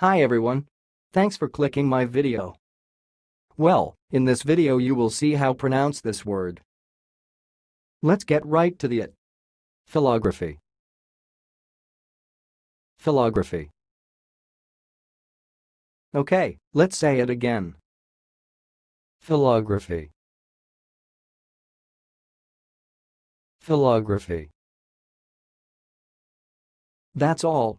Hi everyone. Thanks for clicking my video. Well, in this video you will see how pronounce this word. Let's get right to the it. Phylography. Phylography. Okay, let's say it again. Phylography. Phylography. That's all,